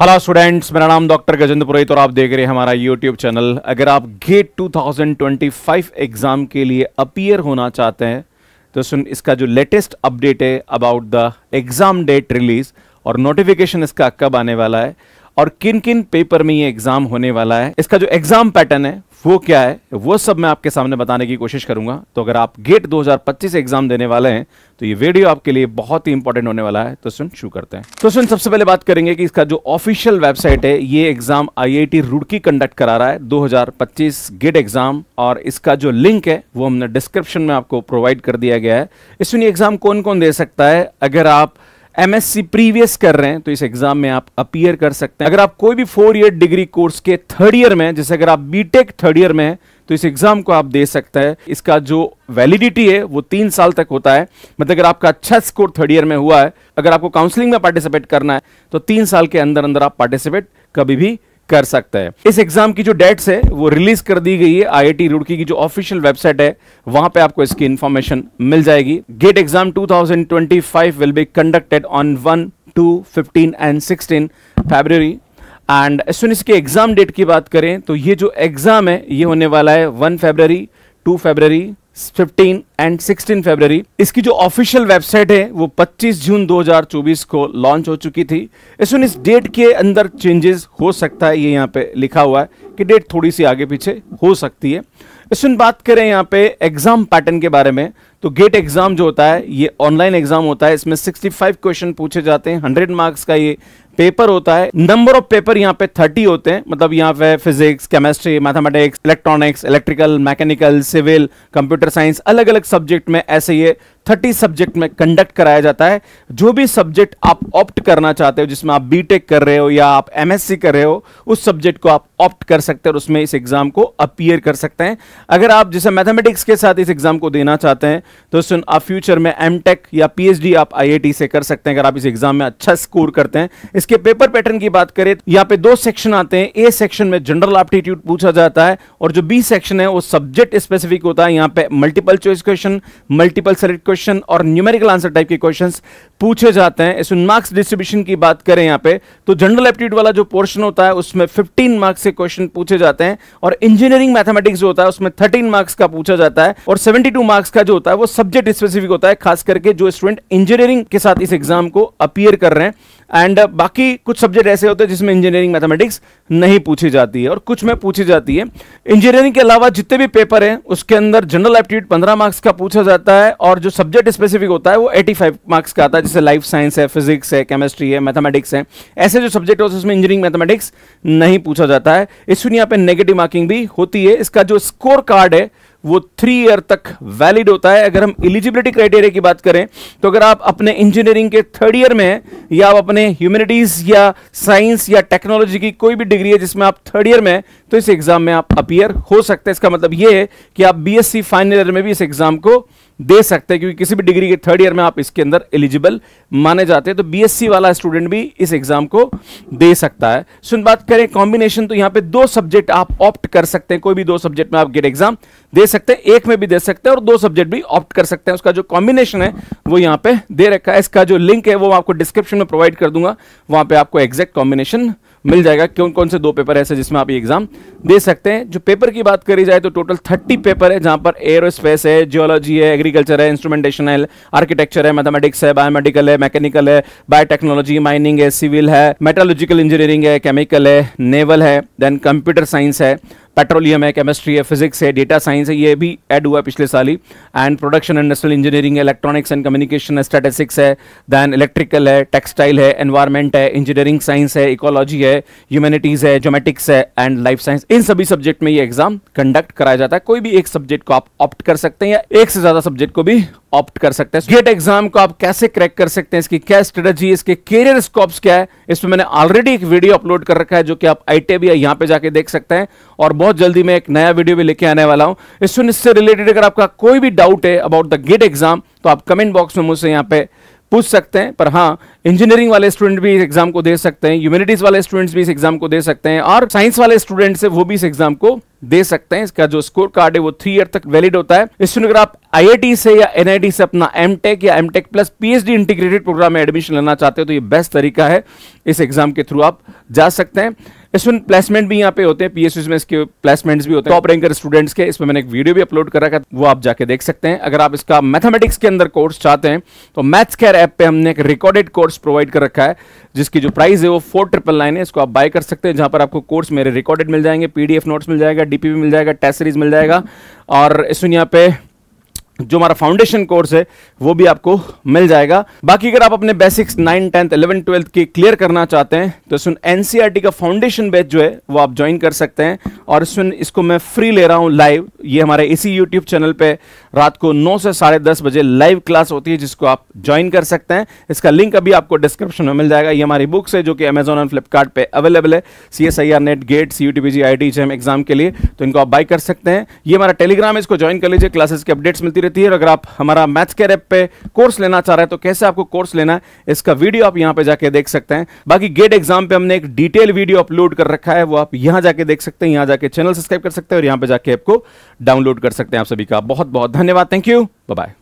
Hello students मेरा नाम doctor Gajendra पुरोहित और आप देख रहे हैं हमारा यूट्यूब चैनल अगर आप गेट 2025 एग्ज़ाम के लिए अपीयर होना चाहते हैं तो सुन, इसका जो लेटेस्ट अपडेट है about the exam date release और नोटिफिकेशन इसका कब आने वाला है और किन किन पेपर में ये एग्ज़ाम होने वाला है, इसका जो एग्ज़ाम पैटर्न है, वो क्या है, वो सब मैं आपके सामने बताने की कोशिश करूँगा। तो अगर आप गेट 2025 एग्ज़ाम देने वाले हैं तो ये वीडियो आपके लिए बहुत ही इंपॉर्टेंट होने वाला है। तो सुन, शुरू करते हैं। तो सुन, सबसे पहले बात करेंगे कि इसका जो ऑफिशियल वेबसाइट है, ये एग्ज़ाम आईआईटी रुड़की कंडक्ट करा रहा है। 2025 गेट एग्ज़ाम और इसका जो लिंक है, वो हमने डिस्क्रिप्शन में आपको प्रोवाइड कर दिया गया है। इसमें एग्ज़ाम कौन कौन दे सकता है? अगर आप एमएससी प्रीवियस कर रहे हैं तो इस एग्ज़ाम में आप अपियर कर सकते हैं। अगर आप कोई भी फोर ईयर डिग्री कोर्स के थर्ड ईयर में जैसे अगर आप बीटेक थर्ड ईयर में हैं तो इस एग्ज़ाम को आप दे सकते हैं। इसका जो वैलिडिटी है, वो तीन साल तक होता है। मतलब अगर आपका अच्छा स्कोर थर्ड ईयर में हुआ है, अगर आपको काउंसलिंग में पार्टिसिपेट करना है तो तीन साल के अंदर अंदर आप पार्टिसिपेट कभी भी कर सकता है। इस एग्ज़ाम की जो डेट्स है, वो रिलीज़ कर दी गई है आईआईटी रुड़की की, जो ऑफिशियल वेबसाइट है, वहाँ पे आपको इसकी इंफॉर्मेशन मिल जाएगी। GATE exam 2025 will be conducted on 1 to 15 and 16 February and सुन इसके एग्ज़ाम डेट की बात करें तो ये जो एग्ज़ाम है, ये होने वाला है 1 फरवरी 2 फरवरी 15 एंड 16 फरवरी इसकी जो ऑफिशियल वेबसाइट है, वो 25 जून 2024 को लॉन्च हो चुकी थी। इस डेट के अंदर चेंजेस हो सकता है, ये यहाँ पे लिखा हुआ है कि डेट थोड़ी सी आगे पीछे हो सकती है। इसमें बात करें यहाँ पे एग्ज़ाम पैटर्न के बारे में तो गेट एग्ज़ाम जो होता है, ये ऑनलाइन एग्ज़ाम होता है, इसमें 65 क्वेश्चन पूछे जाते हैं 100 मार्क्स का ये पेपर होता है। नंबर ऑफ़ पेपर यहाँ पे 30 होते हैं मतलब यहाँ पे physics chemistry mathematics electronics electrical mechanical civil computer science अलग अलग सब्जेक्ट में ऐसे ये 30 सब्जेक्ट में कंडक्ट कराया जाता है। जो भी सब्जेक्ट आप ऑप्ट करना चाहते हो, जिसमें आप बीटेक कर रहे हो या आप एमएससी कर रहे हो, उस सब्जेक्ट को आप ऑप्ट कर सकते हैं और उसमें इस एग्ज़ाम को अपियर कर सकते हैं। अगर आप जैसे मैथमेटिक्स के साथ इस एग्ज़ाम को देना चाहते हैं तो सुन आप फ्यूचर में एम या पीएचडी आप आईआईटी से कर सकते हैं, अगर आप इस एग्ज़ाम में अच्छा स्कोर करते हैं। इसके पेपर पैटर्न की बात करें तो यहाँ पे दो सेक्शन आते हैं। ए सेक्शन में जनरल एप्टीट्यूड पूछा जाता है और जो बी सेक्शन है, वो सब्जेक्ट स्पेसिफिक होता है। यहाँ पे multiple choice question multiple select question और न्यूमेरिकल आंसर टाइप के क्वेश्चंस पूछे जाते हैं। इसमें मार्क्स डिस्ट्रीब्यूशन की बात करें यहाँ पे तो जनरल एप्टीट्यूड वाला जो पोर्शन होता है, उसमें 15 मार्क्स के क्वेश्चन पूछे जाते हैं और इंजीनियरिंग मैथमेटिक्स जो होता है, उसमें 13 मार्क्स का पूछा जाता है और 72 मार्क्स का जो होता है, वो सब्जेक्ट स्पेसिफिक होता है, खास करके जो स्टूडेंट इंजीनियरिंग के साथ इस एग्ज़ाम को अपियर कर रहे हैं। एंड बाकी कुछ सब्जेक्ट ऐसे होते हैं जिसमें इंजीनियरिंग मैथमेटिक्स नहीं पूछी जाती है और कुछ में पूछी जाती है। इंजीनियरिंग के अलावा जितने भी पेपर हैं, उसके अंदर जनरल एप्टीट्यूड 15 मार्क्स का पूछा जाता है और जो सब्जेक्ट स्पेसिफिक होता है, वो 85 मार्क्स का आता है जैसे लाइफ साइंस है फिजिक्स है केमिस्ट्री है मैथमेटिक्स है। ऐसे जो सब्जेक्ट होते हैं, उसमें इंजीनियरिंग मैथमेटिक्स नहीं पूछा जाता है। इस यहाँ पे नेगेटिव मार्किंग भी होती है। इसका जो स्कोर कार्ड है वो थ्री ईयर तक वैलिड होता है। अगर हम एलिजिबिलिटी क्राइटेरिया की बात करें तो अगर आप अपने इंजीनियरिंग के थर्ड ईयर में हैं, या आप अपने ह्यूमैनिटीज या साइंस या टेक्नोलॉजी की कोई भी डिग्री है जिसमें आप थर्ड ईयर में तो इस एग्ज़ाम में आप अपियर हो सकते हैं। इसका मतलब ये है कि आप बीएससी फाइनल ईयर में भी इस एग्ज़ाम को दे सकते हैं, क्योंकि किसी भी डिग्री के थर्ड ईयर में आप इसके अंदर एलिजिबल माने जाते हैं। तो बीएससी वाला स्टूडेंट भी इस एग्ज़ाम को दे सकता है। सुन, बात करें कॉम्बिनेशन तो यहाँ पे दो सब्जेक्ट आप ऑप्ट कर सकते हैं। कोई भी दो सब्जेक्ट में आप गेट एग्ज़ाम दे सकते हैं, एक में भी दे सकते हैं और दो सब्जेक्ट भी ऑप्ट कर सकते हैं। उसका जो कॉम्बिनेशन है, वो यहाँ पे दे रखा है। इसका जो लिंक है, वो आपको डिस्क्रिप्शन में प्रोवाइड कर दूँगा। वहाँ पे आपको एग्जैक्ट कॉम्बिनेशन मिल जाएगा। कौन कौन से दो पेपर ऐसे जिसमें आप एग्ज़ाम दे सकते हैं। जो पेपर की बात करी जाए तो टोटल थर्टी पेपर है, जहाँ पर एयरोस्पेस है जियोलॉजी है एग्रीकल्चर है इंस्ट्रूमेंटेशन है आर्किटेक्चर है मैथमेटिक्स है बायोमेडिकल है मैकेनिकल है बायोटेक्नोलॉजी माइनिंग है सिविल है मेटालॉजिकल इंजीनियरिंग है केमिकल है नेवल है देन कंप्यूटर साइंस है। पेट्रोलियम है केमिस्ट्री है फिजिक्स है डेटा साइंस है, ये भी ऐड हुआ पिछले साल ही. एंड प्रोडक्शन इंडस्ट्रियल इंजीनियरिंग है इलेक्ट्रॉनिक्स एंड कम्युनिकेशन है स्टैटिस्टिक्स है दैन इलेक्ट्रिकल है टेक्सटाइल है एनवायरमेंट है इंजीनियरिंग साइंस है इकोलॉजी है ह्यूमैनिटीज है जोमेटिक्स है एंड लाइफ साइंस इन सभी सब्जेक्ट में ये एग्ज़ाम कंडक्ट कराया जाता है. कोई भी एक सब्जेक्ट को आप ऑप्ट कर सकते हैं या एक से ज़्यादा सब्जेक्ट को भी ऑप्ट कर सकते हैं. गेट एग्ज़ाम को आप कैसे क्रैक कर सकते हैं? इसकी क्या स्ट्रेटजी इसके कैरियर स्कोप्स क्या है? इसमें मैंने ऑलरेडी एक वीडियो अपलोड कर रखा है, जो कि आप आई आईटीबी यहाँ पे जाके देख सकते हैं. और बहुत जल्दी मैं एक नया वीडियो भी लेके आने वाला हूँ। इसमें इससे रिलेटेड अगर आपका कोई भी डाउट है अबाउट द गेट एग्ज़ाम तो आप कमेंट बॉक्स में मुझसे यहाँ पे पूछ सकते हैं। पर हाँ इंजीनियरिंग वाले स्टूडेंट भी इस एग्ज़ाम को दे सकते हैं ह्यूमैनिटीज वाले स्टूडेंट्स भी इस एग्ज़ाम को दे सकते हैं, और साइंस वाले स्टूडेंट्स है वो भी इस एग्ज़ाम को दे सकते हैं। इसका जो स्कोर कार्ड है वो थ्री ईयर तक वैलिड होता है। इसमें अगर आप आईआईटी से या एनआईटी से अपना एमटेक या M Tech plus PhD integrated program में एडमिशन लेना चाहते हो तो ये बेस्ट तरीका है इस एग्ज़ाम के थ्रू आप जा सकते हैं। इसमें प्लेसमेंट भी यहाँ पे होते हैं पीएसयू में इसके प्लेसमेंट्स भी होते हैं। टॉप रैंकर स्टूडेंट्स के, इसमें मैंने एक वीडियो भी अपलोड कर रखा वो आप जाके देख सकते हैं। अगर आप इसका मैथमेटिक्स के अंदर कोर्स चाहते हैं तो मैथ्स केयर ऐप पे हमने एक रिकॉर्डेड कोर्स प्रोवाइड कर रखा है, जिसकी जो प्राइस है वो फोर ट्रिपल नाइन है, इसको आप बाय कर सकते हैं, जहाँ पर आपको कोर्स मेरे रिकॉर्डेड मिल जाएँगे पीडीएफ नोट्स मिल जाएगा डीपीपी मिल जाएगा टेस्ट सीरीज़ मिल जाएगा। और इसमें यहाँ पे जो हमारा फाउंडेशन कोर्स है, वो भी आपको मिल जाएगा। बाकी अगर आप अपने basics nine tenth eleven twelfth की क्लियर करना चाहते हैं तो सुन एनसीईआरटी का फाउंडेशन बैच जो है, वो आप ज्वाइन कर सकते हैं। और सुन, इसको मैं फ्री ले रहा हूँ लाइव ये हमारे इसी यूट्यूब चैनल पे रात को नौ से साढ़े दस बजे लाइव क्लास होती है, जिसको आप ज्वाइन कर सकते हैं। इसका लिंक अभी आपको डिस्क्रिप्शन में मिल जाएगा। ये हमारी बुक्स है, जो कि अमेजोन और फ्लिपकार्ट अवेलेबल है। C S I R NET GATE C U T P G I T exam के लिए तो इनको आप बाई कर सकते हैं। ये हमारा टेलीग्राम है, इसको ज्वाइन कर लीजिए। क्लासेस की अपडेट्स मिलती रहती है। अगर आप हमारा मैथ्स के रेप पे कोर्स लेना चाह रहे हैं तो कैसे आपको कोर्स लेना है, इसका वीडियो आप यहाँ पे जाके देख सकते हैं। बाकी गेट एग्ज़ाम पे हमने एक डिटेल वीडियो अपलोड कर रखा है, वो आप यहाँ जाके देख सकते हैं, यहाँ जाके चैनल सब्सक्राइब कर सकते हैं और यहाँ पे जाके ऐप को डाउनलोड कर सकते हैं आप सभी का। बहुत बहुत धन्यवाद। Thank you bye